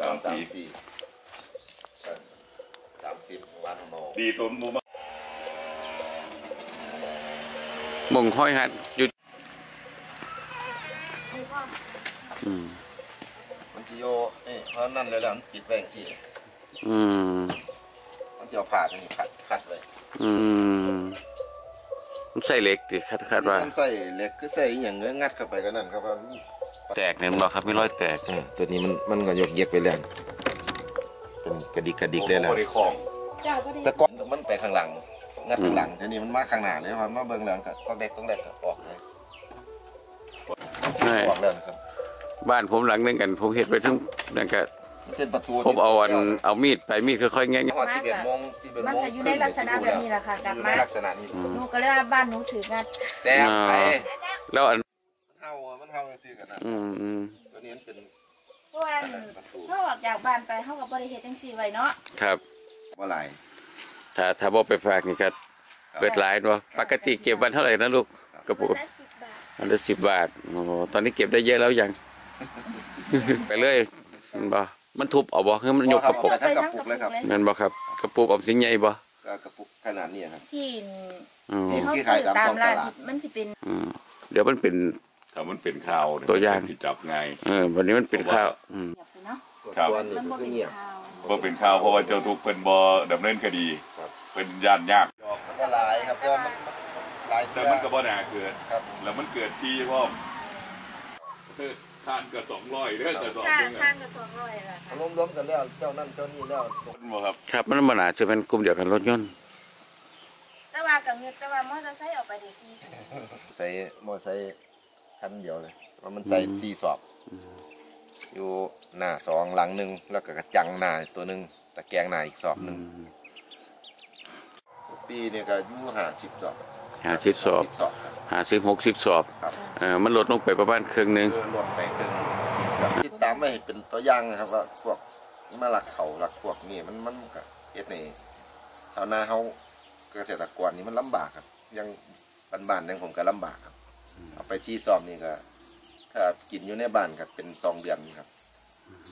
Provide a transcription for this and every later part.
สามสามสี่สี่สามสิบวันโมดีตุนบูมามงห้อยหัดอยู่อืมมันจิโยนี่เพราะนั่นเลยแล้วมันปิดแบงสี่อืมมันจะเอาผ่าตรงนี้ขัดขัดเลย อืมมันใส่เหล็กดิคาดคาดว่ามันใส่เหล็กก็ใส่อหย่างเงี้ยงัดเข้าไปก็นั่นครับว่า แตกเนี่ยมันบอกครับมีรอยแตกอ่าตัวนี้มันมันก็ยกเย็กไปแล้วเป็นกระดิกกระดิกได้แล้วบริคล้องเจ้าก็ได้แต่ก่อนมันไปข้างหลังงัดข้างหลังทีนี้มันมาข้างหน้าเลยพอมาเบิ่งแล้วก็ก็เด็กต้องเล็กก็ออกเลยมันสิออกแล้วนะครับบ้านผมหลังนึงกันผมเห็นไปทั้งนั่นก็มันเป็นประตูผมเอาอันเอามีดไปมีดค่อยๆแงะหอดสิบเอ็ดโมงสิบเอ็ดมันโมงก็อยู่ในลักษณะแบบนี้แหละค่ะกลับอยู่มาในลักษณะนี้อืมหนูก็เลยว่าบ้านหนูถืองัดแต่ไปแล้วอันมัน เห่าอะมันเห่าซื่อๆกันนะอืมอืมตัวนี้มันเป็นเพราะว่าประตูเขาออกจากบ้านไปเขาก็บริเหตุจังสี่ไว้เนาะครับ บ่หลายถ้าถ้าบอกไปฝากนี่ก็เปิดร้านวะปกติเก็บวันเท่าไหร่นะลูกกระปุกอันละสิบบาทโอ้โหตอนนี้เก็บได้เยอะแล้วยัง ไปเลยมันบ่มันทุบเอาบ่คือมันยกกระปุกเอาไปทั้งกระปุกเลยครับนั่นบ่ครับ กระปุกออมสินใหญ่บ่ก็กระปุกขนาดนี้ครับ ที่อืมที่เขาที่ซื้ขายอตามตามท้องตร้านลาดมันสิเป็น อืมเดี๋ยวมันเป็น ถ้ามันเป็นข้าวเนี่ยตัวอย่างที่จับง่ายเออวันนี้มันเป็นข้าวอืมเงียบเลยเนาะครับตัวนี้มันบ่คืเป็อนเงียบ ข่าวเพราะเป็นข้าวเพราะว่าเจ้าทุกข์เป็นบ่ดำเนินคดีครับ เป็นย่านยาก มันก็หลายครับแต่ว่ามันหลายแต่เทื่อมันก็บ่น่าเกิด ครับ แล้วมันเกิดที่พ่อมเออทานก็สองร้อยเด้อกระสอบค่าหนึงข้าอะงก็สองร้อยละค่ะรวมๆกันแล้ว เจ้านั่นเจ้านี่แล้ว คนบ่ครับ ครับมันบ่น่าจะเป็นกลุ่มเดียวกันรถยนต์ แต่ว่ากับเงียบแต่ว่ามอเตอร์ไซค์ออกไปได้สี่ ใส่มอไซค์ คันเดียวเลยว่ามันใส่สี่สอบ อยู่หน้าสองหลังหนึ่งแล้วก็กระจังหน้าตัวหนึ่งตะแกรงหน้าอีกสอบหนึ่งปีเนี่ยก็อยู่ห้าสิบสอบหาสิบสอบสอบครับหาสิบหกสิบสอบครับเออมันลดลงไปประมาณครึ่งหนึงคือลดไปครึ่งครับติดตามไว้ให้เป็นตัวอย่างนะครับว่าพวกมาหลักเขาหลักพวกนี่มันมันก็เฮ็ดในชาวนาเฮาเกษตรกรนี่มันลำบากครับยังบ้านๆยังผมก็ลำบากครับ เอาไปที่ซ่อมนี่ก็ถ้ากินอยู่ในบ้านก็เป็นสองเดือนครับ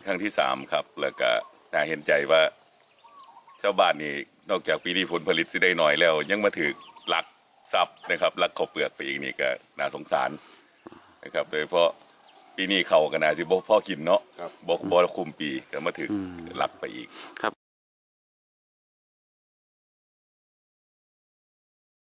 ครั้งที่สามครับ แล้วก็น่าเห็นใจว่าชาวบ้านนี่นอกจากปีนี้ผลผลิตสิได้หน่อยแล้ว ยังมาถือลักทรัพย์นะครับลักข้าวเปลือกไปอีกนี่ก็น่าสงสารนะครับ โดยเฉพาะปีนี้เขาก็น่าสิบ่พ่อกินเนาะครับบ่บ่คุมปีก็มาถือลักไปอีกครับ